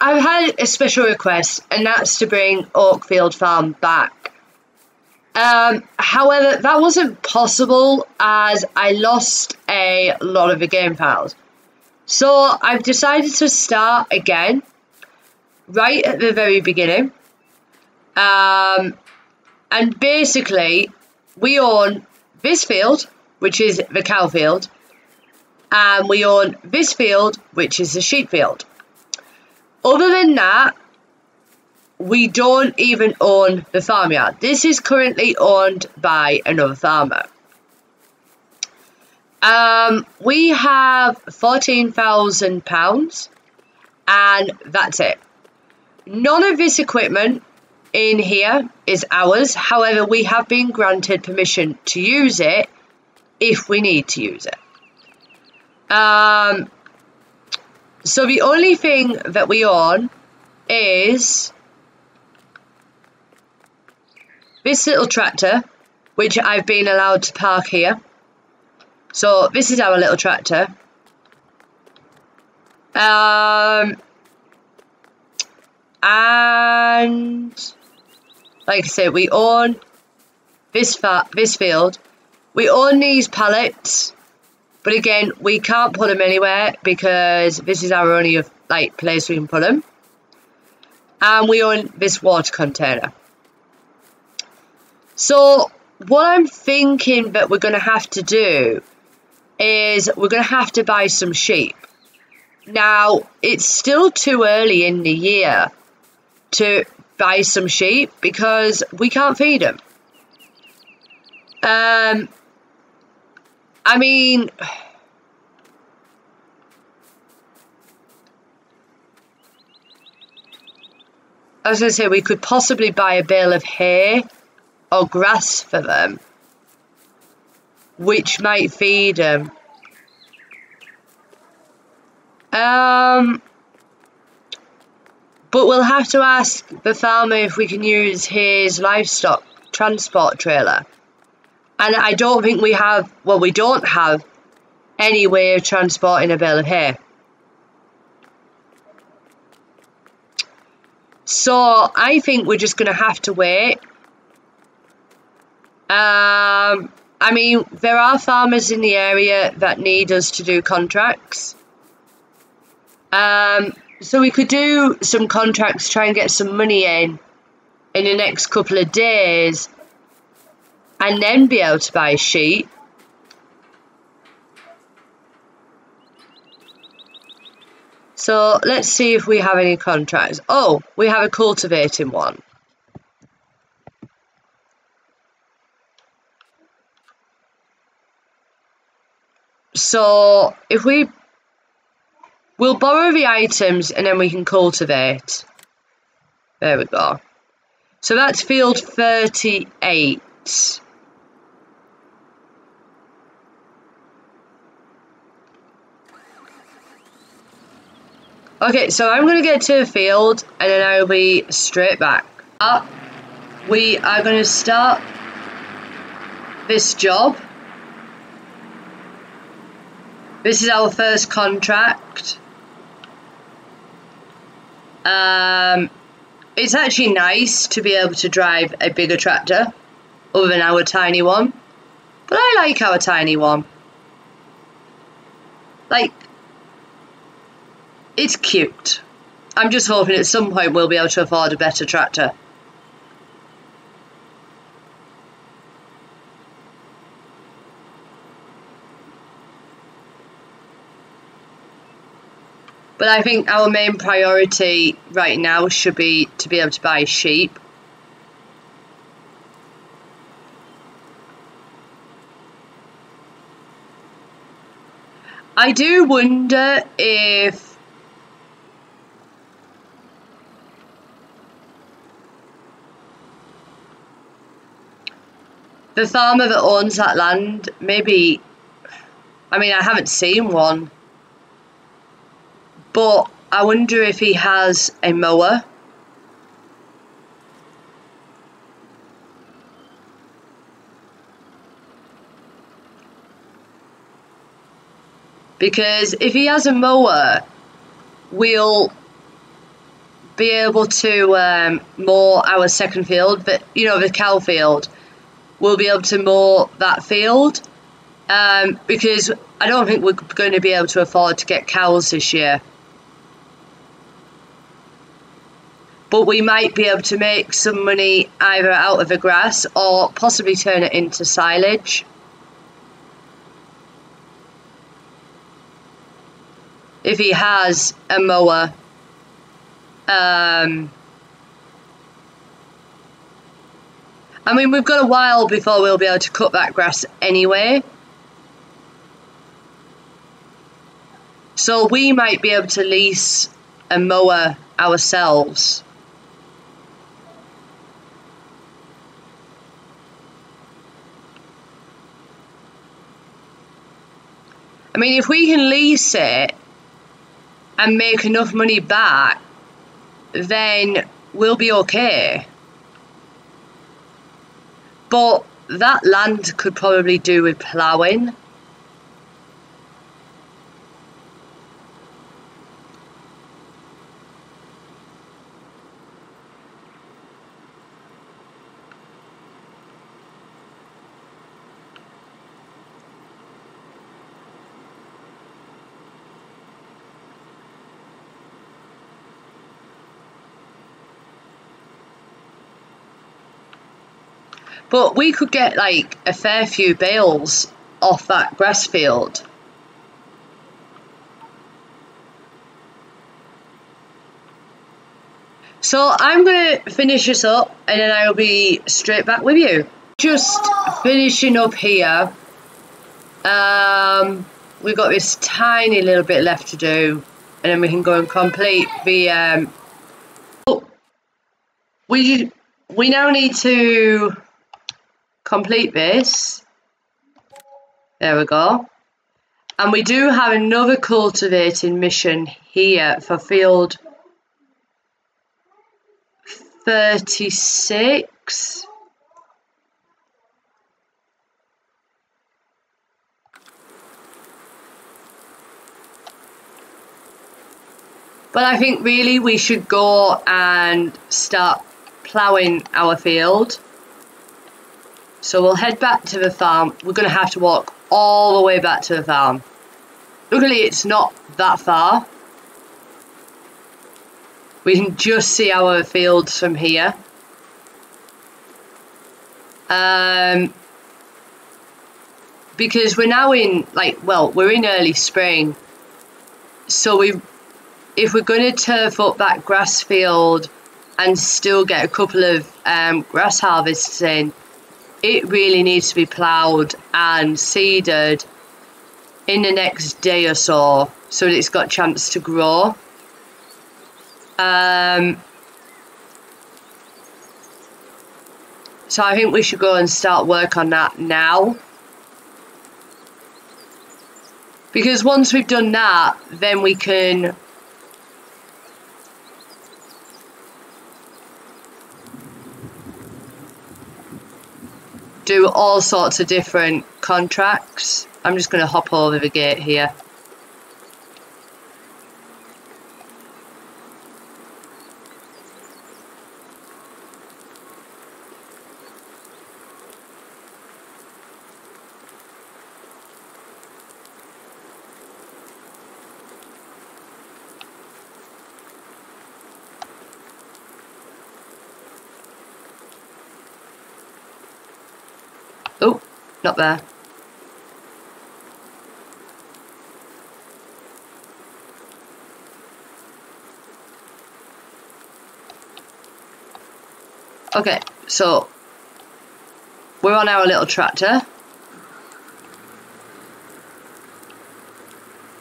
I've had a special request, and that's to bring Oakfield Farm back. Um, however, that wasn't possible as I lost a lot of the game files. So I've decided to start again, right at the very beginning. Um, and basically, we own this field, which is the cow field, and we own this field, which is the sheep field. Other than that, we don't even own the farmyard. This is currently owned by another farmer. Um, we have £14,000 and that's it. None of this equipment in here is ours. However, we have been granted permission to use it if we need to use it. Um, so the only thing that we own is this little tractor, which I've been allowed to park here. So this is our little tractor. Um, and like I said, we own this this field. We own these pallets, but again, we can't put them anywhere because this is our only like place we can put them. And we own this water container. So what I'm thinking that we're going to have to do is we're going to have to buy some sheep. Now, it's still too early in the year to buy some sheep because we can't feed them. Um, I mean, as I was going to say we could possibly buy a bale of hay or grass for them, which might feed them. Um, but we'll have to ask the farmer if we can use his livestock transport trailer. And I don't think we have, well, we don't have any way of transporting a bale of hay. So I think we're just going to have to wait um, I mean, there are farmers in the area that need us to do contracts. Um, so we could do some contracts, try and get some money in in the next couple of days, and then be able to buy a sheep. So let's see if we have any contracts. Oh, we have a cultivating one. So if we we'll borrow the items and then we can cultivate. There we go. So that's field 38. Okay, so I'm going to get to the field and then I'll be straight back. Uh, we are going to start this job this is our first contract. Um, it's actually nice to be able to drive a bigger tractor other than our tiny one. But I like our tiny one. Like, it's cute. I'm just hoping at some point we'll be able to afford a better tractor. But I think our main priority right now should be to be able to buy sheep. I do wonder if the farmer that owns that land maybe I mean I haven't seen one but I wonder if he has a mower. Because if he has a mower, we'll be able to um, mow our second field, but you know the cow field, we'll be able to mow that field um, because I don't think we're going to be able to afford to get cows this year. But we might be able to make some money either out of the grass or possibly turn it into silage. If he has a mower um, I mean, we've got a while before we'll be able to cut that grass anyway. So we might be able to lease a mower ourselves. I mean, if we can lease it and make enough money back then we'll be okay. But that land could probably do with ploughing. But we could get like a fair few bales off that grass field. So I'm going to finish this up and then I'll be straight back with you. Just finishing up here. Um, we've got this tiny little bit left to do and then we can go and complete the... Um, we, we now need to complete this. There we go. And we do have another cultivating mission here for field 36. But I think really we should go and start ploughing our field. So we'll head back to the farm. We're going to have to walk all the way back to the farm. Luckily, it's not that far. We can just see our fields from here. Um, because we're now in, like, well, we're in early spring. So we, if we're going to turf up that grass field and still get a couple of um, grass harvests in, it really needs to be ploughed and seeded in the next day or so so that it's got chance to grow. Um, so I think we should go and start work on that now. Because once we've done that, then we can do all sorts of different contracts. I'm just going to hop over the gate here. Oh, not there. Okay, so we're on our little tractor.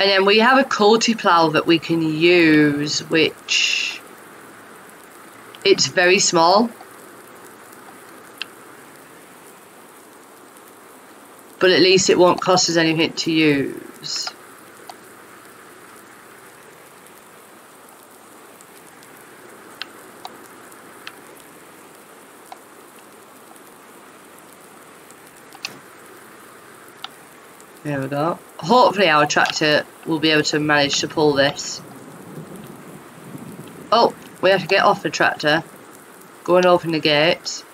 And then we have a culti plough that we can use, which it's very small. But at least it won't cost us anything to use. There we go. Hopefully our tractor will be able to manage to pull this. Oh, we have to get off the tractor, go and open the gates.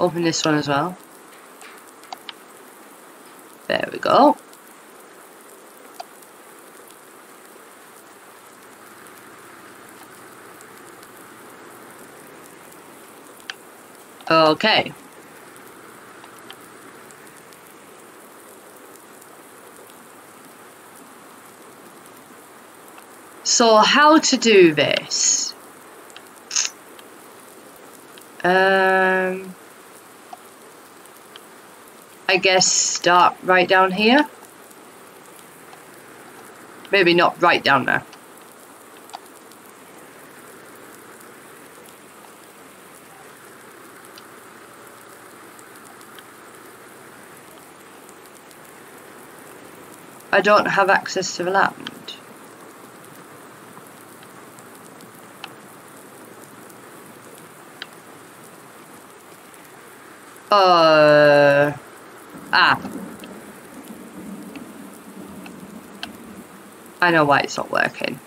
Open this one as well. There we go. Okay. So how to do this? Um, I guess start right down here. Maybe not right down there. I don't have access to the land. Uh, ah. I know why it's not working.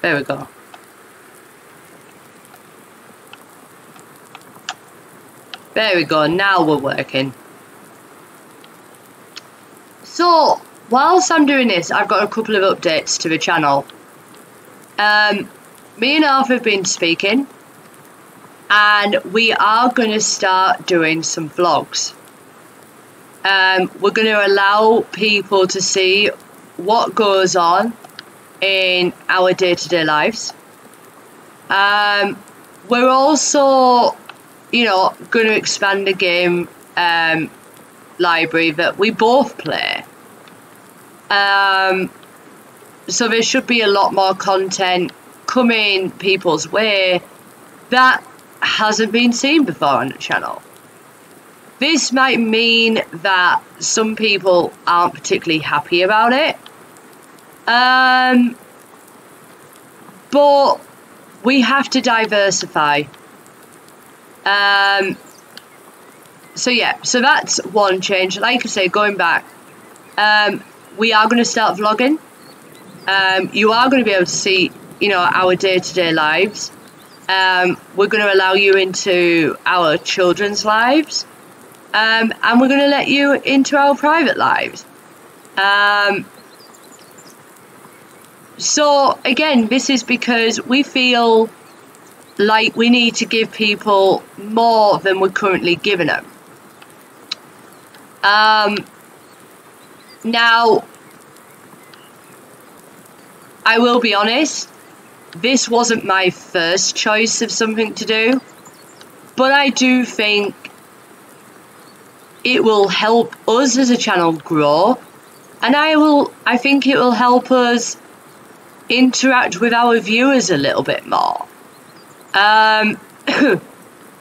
There we go. There we go, now we're working. So, whilst I'm doing this, I've got a couple of updates to the channel. Um, me and Alf have been speaking, and we are going to start doing some vlogs. Um, we're going to allow people to see what goes on in our day-to-day -day lives. Um, we're also you know, going to expand the game um, library that we both play. Um, so there should be a lot more content coming people's way that hasn't been seen before on the channel. This might mean that some people aren't particularly happy about it. Um, but we have to diversify. Um, so yeah, so that's one change. Like I say, going back, um, we are going to start vlogging. Um, you are going to be able to see, you know, our day-to-day -day lives. Um, we're going to allow you into our children's lives. Um, and we're going to let you into our private lives. Um, so again, this is because we feel like we need to give people more than we're currently giving them. Um, now, I will be honest, this wasn't my first choice of something to do, but I do think it will help us as a channel grow, and I will. I think it will help us interact with our viewers a little bit more. Um,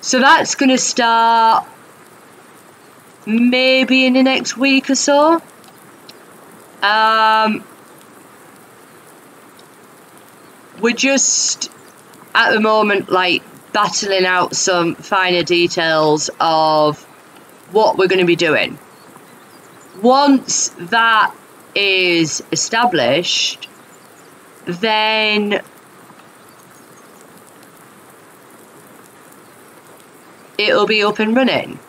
so that's going to start maybe in the next week or so. Um, we're just at the moment like battling out some finer details of what we're going to be doing. Once that is established, then it'll be up and running.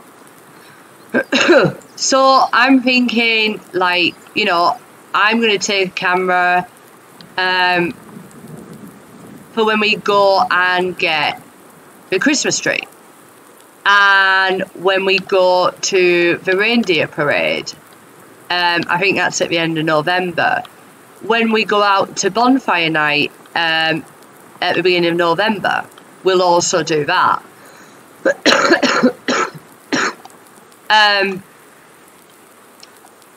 So I'm thinking, like, you know, I'm going to take a camera um, for when we go and get the Christmas tree. And when we go to the reindeer parade, um, I think that's at the end of November. When we go out to bonfire night um, at the beginning of November, we'll also do that. um,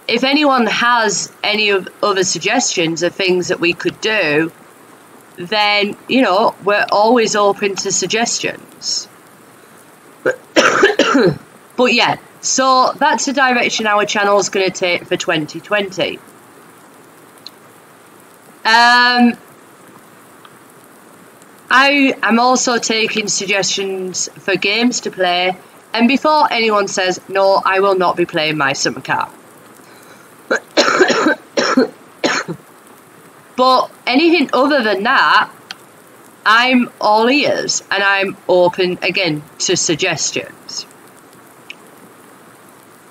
if anyone has any other suggestions of things that we could do, then you know we're always open to suggestions. but yeah, so that's the direction our channel is going to take for 2020. Um, I am also taking suggestions for games to play, and before anyone says, no, I will not be playing my summer camp. but anything other than that, I'm all ears and I'm open again to suggestions.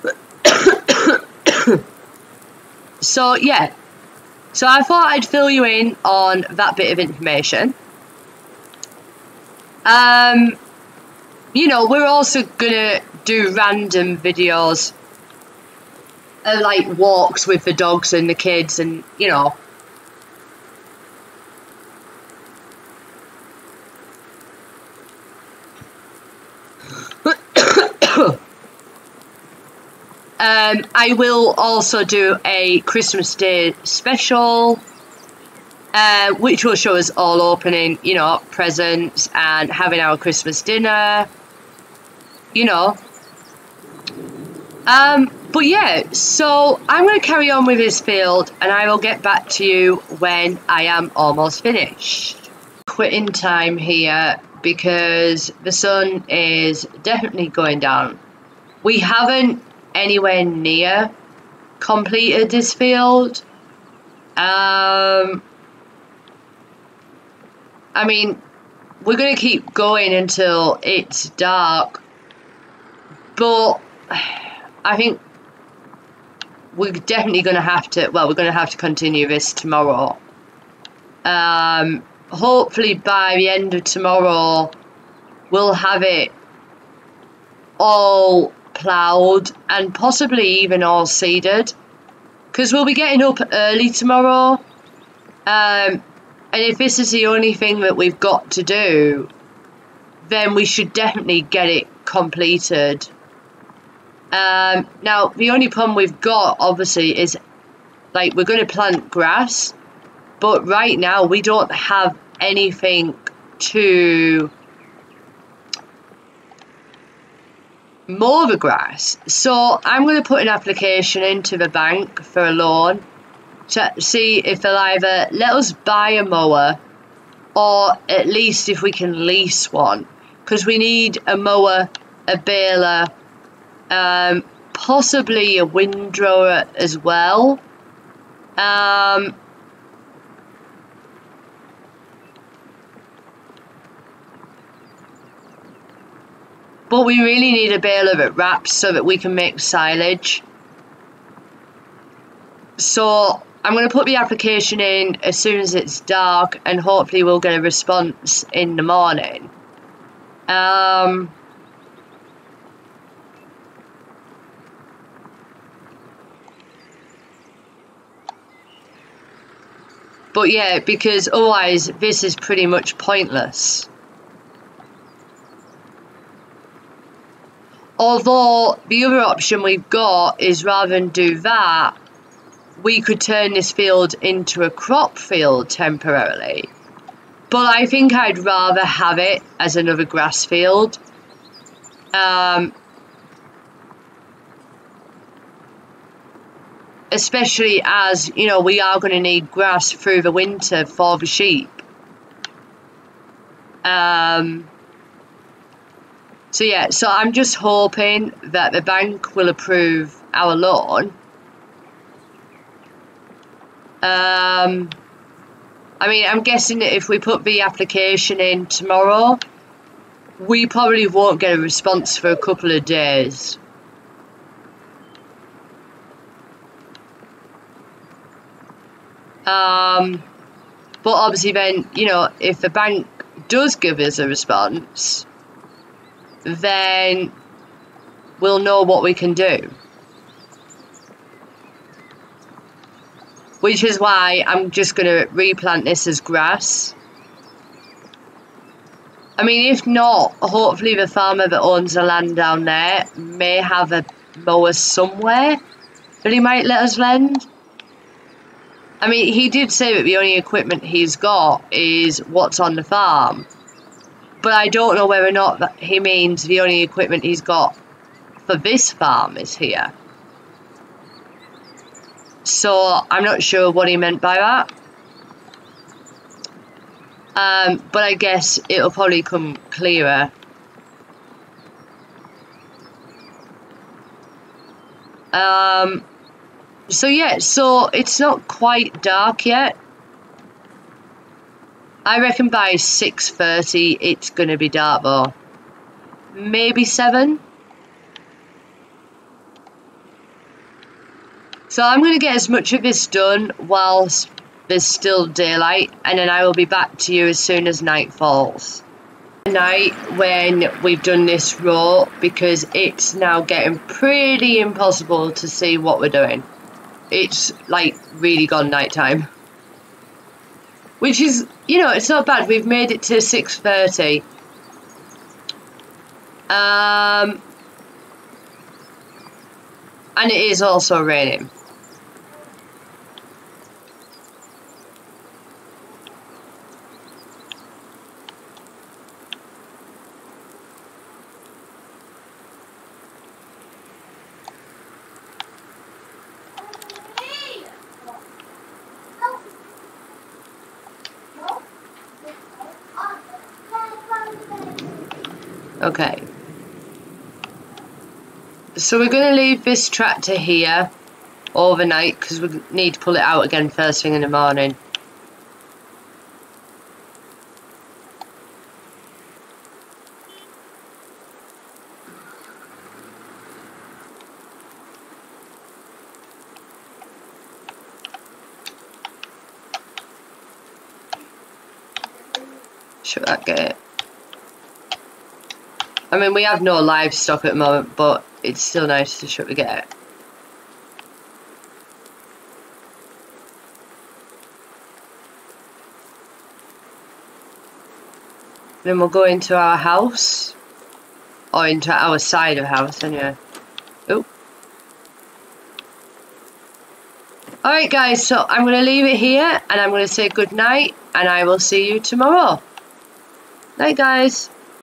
so, yeah. So, I thought I'd fill you in on that bit of information. Um, you know, we're also gonna do random videos of like walks with the dogs and the kids, and you know. Um, I will also do a Christmas Day special uh, which will show us all opening, you know, presents and having our Christmas dinner, you know. Um, but yeah, so I'm going to carry on with this field and I will get back to you when I am almost finished. Quitting time here because the sun is definitely going down. We haven't anywhere near completed this field. Um, I mean, we're going to keep going until it's dark. But I think we're definitely going to have to, well, we're going to have to continue this tomorrow. Um, hopefully by the end of tomorrow, we'll have it all ploughed and possibly even all seeded. Because we'll be getting up early tomorrow. Um, and if this is the only thing that we've got to do, then we should definitely get it completed. Um, now, the only problem we've got, obviously, is like we're going to plant grass, but right now we don't have anything to mow the grass. So I'm going to put an application into the bank for a loan to see if they'll either let us buy a mower or at least if we can lease one because we need a mower, a baler, um, possibly a windrower as well. Um, but we really need a bale of it wrapped so that we can make silage. So I'm going to put the application in as soon as it's dark and hopefully we'll get a response in the morning. Um, but yeah, because otherwise this is pretty much pointless. Although the other option we've got is rather than do that, we could turn this field into a crop field temporarily. But I think I'd rather have it as another grass field. Um, especially as, you know, we are going to need grass through the winter for the sheep. Um, so yeah, so I'm just hoping that the bank will approve our loan um, I mean, I'm guessing that if we put the application in tomorrow, we probably won't get a response for a couple of days. Um, but obviously then, you know, if the bank does give us a response, then we'll know what we can do. Which is why I'm just going to replant this as grass. I mean, if not, hopefully the farmer that owns the land down there may have a mower somewhere that he might let us lend. I mean, he did say that the only equipment he's got is what's on the farm. But I don't know whether or not he means the only equipment he's got for this farm is here. So I'm not sure what he meant by that. Um, but I guess it'll probably come clearer. Um, so yeah, so it's not quite dark yet. I reckon by 6.30 it's going to be dark though. Maybe 7? So I'm going to get as much of this done whilst there's still daylight and then I will be back to you as soon as night falls. Night when we've done this row because it's now getting pretty impossible to see what we're doing. It's like really gone night time. Which is, you know, it's not bad. We've made it to 6.30. Um, and it is also raining. Okay. So we're going to leave this tractor here overnight because we need to pull it out again first thing in the morning. Should that get it? I mean, we have no livestock at the moment, but it's still nice to should we get it. Then we'll go into our house. Or into our side of house, anyway. Oh. Alright guys, so I'm going to leave it here and I'm going to say good night and I will see you tomorrow. Night guys.